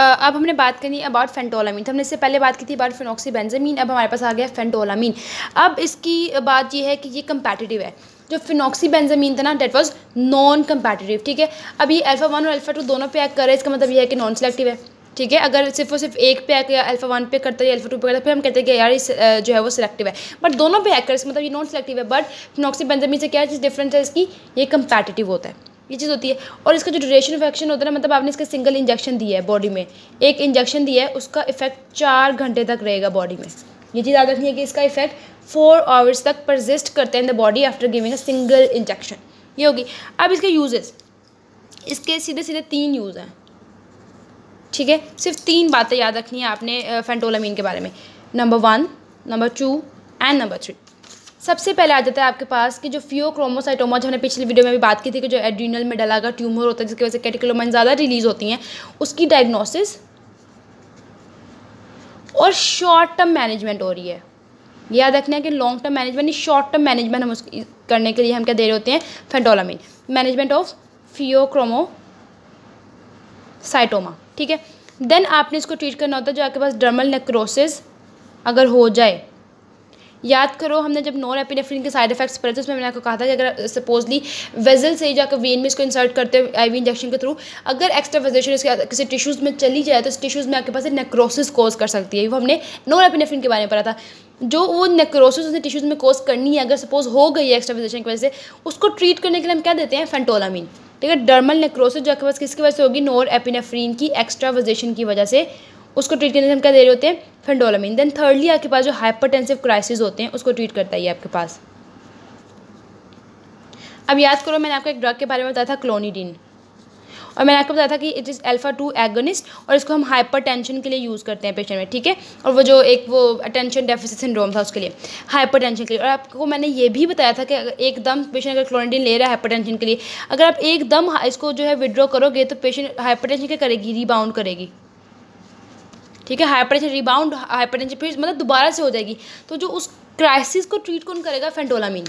अब हमने बात करनी है अबाउट फेंटोलामीन तो हमने इससे पहले बात की थी अबाउट फिनॉक्सीबेंजामीन अब हमारे पास आ गया फेंटोलामीन अब इसकी बात यह है कि ये कंपेटिटिव है. जो फिनॉक्सी बेंजामीन था ना डेट वॉज़ नॉन कम्पैटिटिव ठीक है? अब ये अल्फ़ा वन और अल्फ़ा टू दोनों पे एक्ट कर रहे हैं, इसका मतलब ये है कि नॉन सेलेक्टिव है, ठीक है? अगर सिर्फ़ और सिर्फ़ एक पे एक या अल्फ़ा वन पे करता है अल्फ़ा टू पे करता है, फिर हम कहते हैं कि यार इस जो है वो सिलेक्टिव है. बट दोनों पे एक्ट कर इसका मतलब ये नॉन सेलेक्टिव है बट फिनॉक्सी बेंजामीन से क्या चीज़ डिफरेंस है इसकी? ये कंपैटिटिव होता है. ये चीज़ होती है। और इसका जो ड्यूरेशन ऑफ़ एक्शन होता है ना मतलब आपने इसका सिंगल इंजेक्शन दिया है बॉडी में। एक इंजेक्शन दिया है, उसका इफ़ेक्ट चार घंटे तक रहेगा बॉडी में। ये चीज़ याद रखनी है कि इसका इफ़ेक्ट फोर आवर्स तक परजिस्ट करते हैं in the body after giving a single injection ये होगी। अब इसके यूजेस इसके सीधे सीधे तीन यूज़ हैं। ठीक है? सिर्फ़ तीन बातें याद रखनी है आपने फेंटोलामीन के बारे में। Number one number two and number three सबसे पहले आ जाता है आपके पास कि जो फियोक्रोमोसाइटोमा जो हमने पिछली वीडियो में भी बात की थी कि जो एड्रीनल में डला का ट्यूमर होता है, जिसकी वजह से कैटिकुलोमाइन ज़्यादा रिलीज़ होती हैं, उसकी डायग्नोसिस और शॉर्ट टर्म मैनेजमेंट हो रही है। याद रखना है कि लॉन्ग टर्म मैनेजमेंट नहीं शॉर्ट टर्म मैनेजमेंट हम उसकी, करने के लिए हम क्या दे रहे होते हैं? फेंटोलामीन मैनेजमेंट ऑफ़ फियोक्रोमो साइटोमा ठीक है? देन आपने इसको ट्रीट करना होता है जो आपके पास डर्मल नेक्रोसिस अगर हो जाए याद करो, हमने जब नॉन एपिनेफ्रिन के साइड इफेक्ट्स पढ़े थे, उसमें मैंने आपको कहा था कि अगर सपोजली वेजल से जाकर वेन में इसको इंसर्ट करते हैं आई इंजेक्शन के थ्रू अगर एक्स्ट्रा वेजेशन इसके किसी टिश्यूज़ में चली जाए तो इस टिश्यूज़ में आपके पास नेक्रोसिस कोज कर सकती है। वो हमने नॉन एपिनेफ्रिन के बारे में पढ़ा था। जो वो नेक्रोसिस उसने टिश्यूज़ में कोज करनी है, अगर सपोज़ हो गई है एक्स्ट्रा वेजेशन की वजह से, उसको ट्रीट करने के लिए हम क्या देते हैं? फेंटोलामीन ठीक है डर्मल नेक्रोसिस जो आपके पास किसकी वजह से होगी? नॉर एपिनेफ्रीन की एक्स्ट्रा वेजेशन की वजह से। उसको ट्रीट करने से हम क्या दे रहे होते हैं? फेंडोलामिन देन थर्डली आपके पास जो हाइपरटेंसिव क्राइसिस होते हैं, उसको ट्रीट करता है आपके पास। अब याद करो, मैंने आपको एक ड्रग के बारे में बताया था क्लोनिडीन और मैंने आपको बताया था कि it is alpha two agonist और इसको हम हाइपर टेंशन के लिए यूज़ करते हैं पेशेंट में, ठीक है? और वो जो एक वो अटेंशन डेफिसिट सिंड्रोम था उसके लिए हाइपर टेंशन के लिए। और आपको मैंने ये भी बताया था कि एकदम पेशेंट अगर क्लोनिडीन ले रहा है हाइपर टेंशन के लिए, अगर आप एकदम इसको जो है विड्रॉ करोगे तो पेशेंट हाइपर टेंशन क्या करेगी? रिबाउंड करेगी। ठीक है? हाइपरटेंशन रिबाउंड हाइपरटेंशन फिर मतलब दोबारा से हो जाएगी। तो जो उस क्राइसिस को ट्रीट कौन करेगा? फेंटोलामीन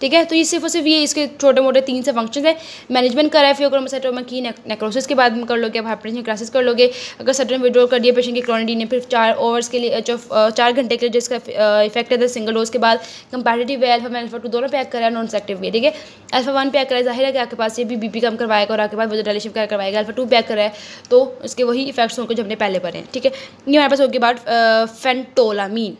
ठीक है? तो ये सिर्फ़ और सिर्फ़ ये इसके छोटे मोटे तीन से फ़ंक्शन है। मैनेजमेंट करा है फियोक्रोमोसाइटोमा की नेक्रोसिस के बाद में कर लोगे अब हाइपरटेंशन क्राइसिस कर लोगे, अगर सडन विड्रॉल कर दिया पेशेंट की क्लोनिडीन ने फिर चार ओवर्स के लिए चार घंटे के लिए जिसका इफ़ेक्ट है सिंगल डोज के बाद कंपेटिव है अल्फ़ा अल्फ़ा टू दोनों पैक करा नॉन सेक्टिव भी ठीक है? अल्फ़ा वन पैक करा ज़ाहिर है कि आपके पास ये भी बीपी कम करवाएगा और आपके पास वो डायलिशन क्या करवाएगा अल्फ़ा टू पैक करा है तो इसके वही इफेक्ट्स होंगे जो हमने पहले पढ़े हैं, ठीक है? ये हमारे पास होगी बात फेंटोलामीन